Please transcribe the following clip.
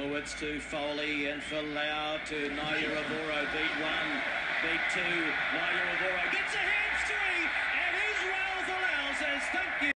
Forwards to Foley and for Lau to Naira Boro. Beat one, beat two.